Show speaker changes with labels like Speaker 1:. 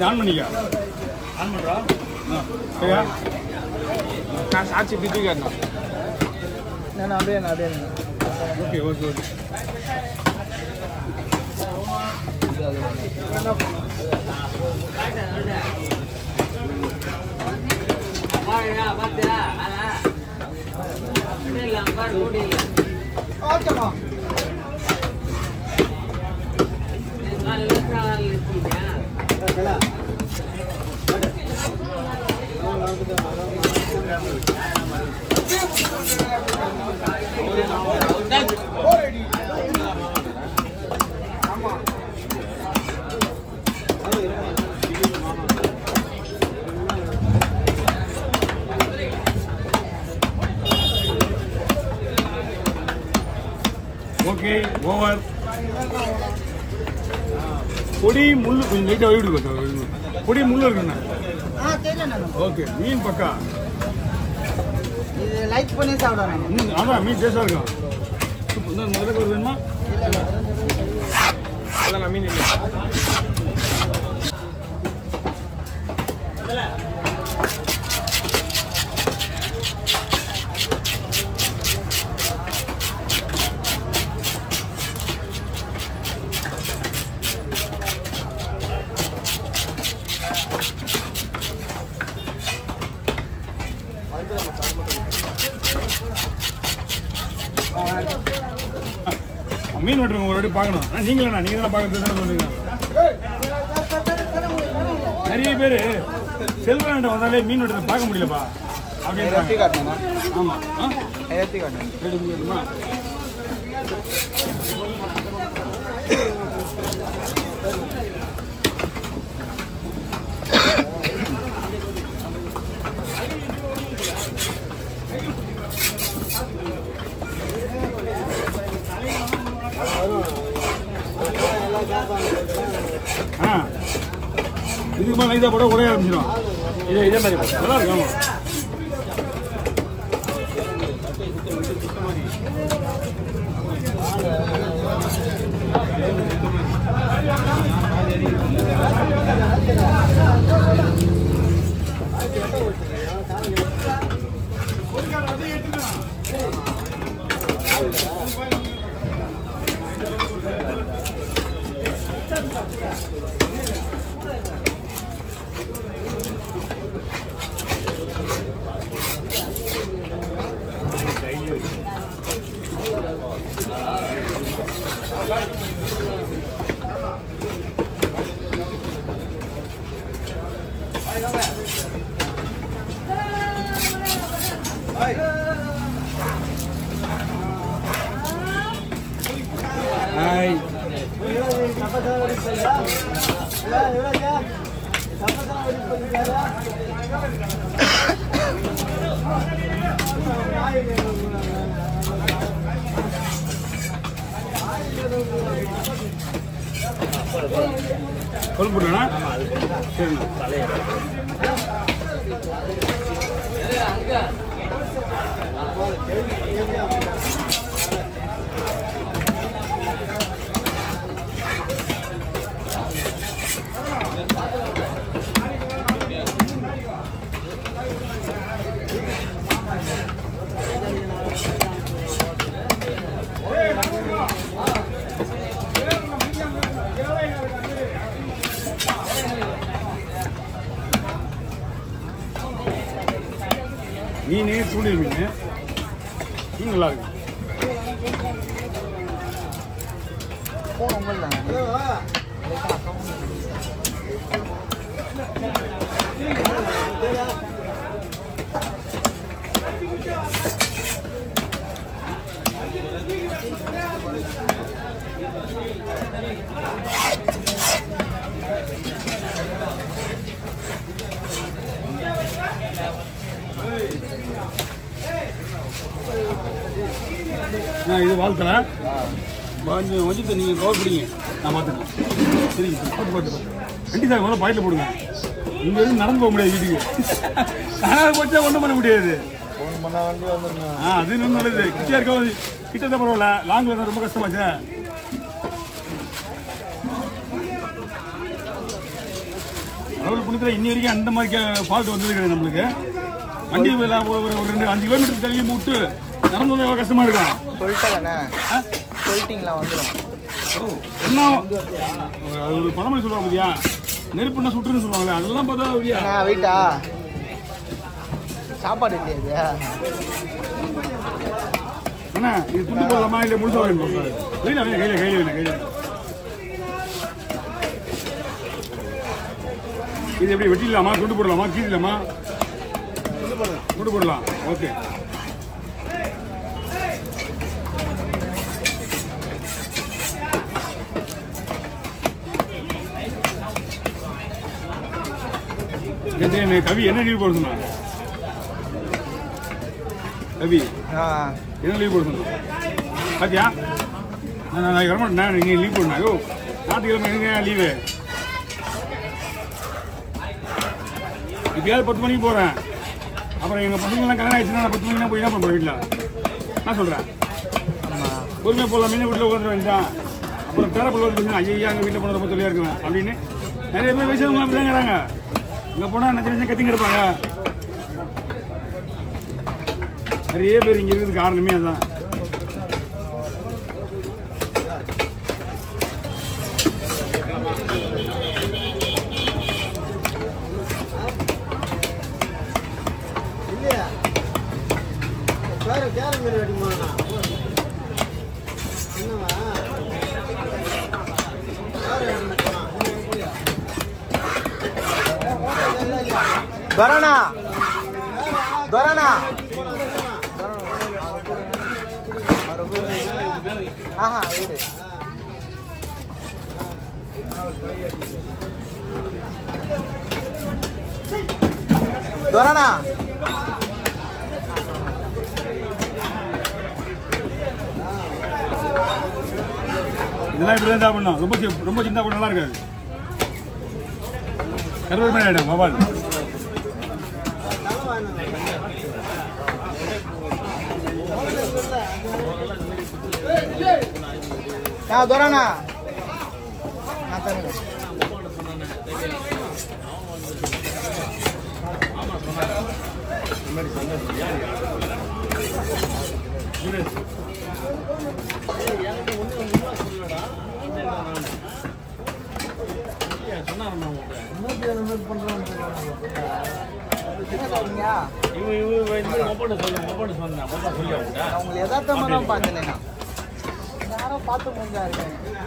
Speaker 1: கொஞ்சம் ஆன் பண்ணிக்க
Speaker 2: ஆன் பண்ணுறா
Speaker 1: ஆ, சரியா
Speaker 2: நான் சாட்சி பிப்பி காட்டணும்
Speaker 3: நான் அப்படியே நான் அப்படியே
Speaker 1: ஓகே ஓகே ஓகே
Speaker 3: ஓகேம்மா
Speaker 1: ஓகே ஓவர் பொடி முள்ளு கொஞ்சம் லைட்டாக வழி விடு பொடி முள்ளு இருக்குண்ணா. ஓகே மீன் பக்கா.
Speaker 3: இது லைக் பண்ணி சாப்பிடுவேன்
Speaker 1: ம் அதான் மீன் டேஸ்டாக இருக்கும். இன்னும் முதல்ல ஒரு வேணுமா?
Speaker 2: அதான் நான் மீன் இல்லை.
Speaker 1: மீன் வெட்டுறவங்க ஒரு வாட்டி பார்க்கணும் ஆனால் நீங்களா நீங்கள் தான் பார்க்கறது தானே சொல்லுங்க நிறைய பேர் செல்வராண்ட வந்தாலே மீன் வெட்டுறதை பார்க்க முடியலப்பா அப்படின்றாங்க ஆமாம் ஆ இதுக்கு மேலே லைட்டாக போட உடைய ஆரம்பிச்சிடும்.
Speaker 2: இதே இதே மாதிரி.
Speaker 1: நல்லா இருக்கும். ஆமாம் கொழும்பு போட்டுண்ணா சரிண்ணா மீன் சூடில் மீன். மீன் நல்லா இருக்கு.
Speaker 3: போன உங்கள்
Speaker 1: நான் இது வாழ்த்தல. கொஞ்சம் வச்சுட்டு நீங்கள் கவர் பிடிங்க நான் பார்த்துக்கிறேன். சரிங்க பார்த்து பார்த்து பார்த்து வண்டி சார் முதல்ல பாயிட்டில் போடுங்க. இங்கே இருந்து நடந்து போக முடியாது வீட்டுக்கு. ஆனால் போச்சா ஒன்றும் பண்ண முடியாது. ஆ அது இன்னும் நல்லது. கிட்டே இருக்க கிட்ட தான் பரவாயில்ல. லாங்கில் இருந்தால் ரொம்ப கஷ்டமாச்சே கடவுள் புண்ணியத்தில் இன்னி வரைக்கும் அந்த மாதிரி ஃபால்ட் வந்தது கிடையாது நம்மளுக்கு. வண்டி ஒரு ரெண்டு அஞ்சு கிலோமீட்டர் தள்ளி விட்டு நடந்து வந்து எவ்வளோ கஷ்டமா இருக்கும்
Speaker 3: சொல்லிட்டேங்கண்ணே? சொல்லிட்டீங்களா வந்துடும்
Speaker 1: என்ன? அது ஒரு பழமொழி சொல்லுவாங்க இல்லையா நெருப்புன்னா சுட்டுன்னு சொல்லுவாங்களே அதெல்லாம் பார்த்தா
Speaker 3: அண்ணா வெயிட்டா சாப்பாடு இல்லையா
Speaker 1: அண்ணா இது துண்டு போடலாமா இல்லை முழுசா வேணும் கையில் வேணும் கையில் கையில் வேணும் கையில் இது எப்படி வெட்டிடலாமா? துண்டு போடலாமா? கீழலாமா துண்டு போடலாம். ஓகே. எனக்கு கவி என்ன லீவ் போட சொன்னா கவி என்ன லீவ் போட சொன்னா பாத்தியா? நான் நான் வரமாட்டேன். நீங்க லீவ் போடணும். ஐயோ ஞாயிற்றுக்கிழமை எங்க லீவு? இப்பயாவது பத்து மணிக்கு போறேன். அப்புறம் எங்க பசங்களாம் கல்யாணம் ஆயிடுச்சுன்னா நான் பத்து மணிக்கு போய் என்ன பண்ண வீட்டில் நான்
Speaker 3: ஆமாம்
Speaker 1: பொறுமையாக போகலாம் மீன் வீட்டில் உட்காந்து வேண்டாம் அப்புறம் பேர பிள்ளை வந்து ஐயா எங்கள் வீட்டில் போன ரொம்ப தொழிலாக இருக்குவேன் அப்படின்னு நிறைய பேர் வயசானவங்க அப்படி தாங்கிறாங்க இங்கே போனால் நச்சு நச்சு கத்திங்க இருப்பாங்க? நிறைய பேர் இங்கே இருக்கிறது காரணமே அதுதான்
Speaker 3: துரணா துரணா ஆஹா வீடு. துரணா
Speaker 1: இதெல்லாம் இப்படி தான் சாப்பிடணும் ரொம்ப ரொம்ப சின்ன கூட நல்லா இருக்காது. கருவறு மாதிரி ஆகிடும் மொபைல்
Speaker 3: நான் துரணா நான் தருங்க என்ன சொல்றீங்க? நான் உங்களை யதார்த்தமா தான் பார்த்தேன் நான் யாரோ பார்த்து முடிஞ்சா இருக்கேன்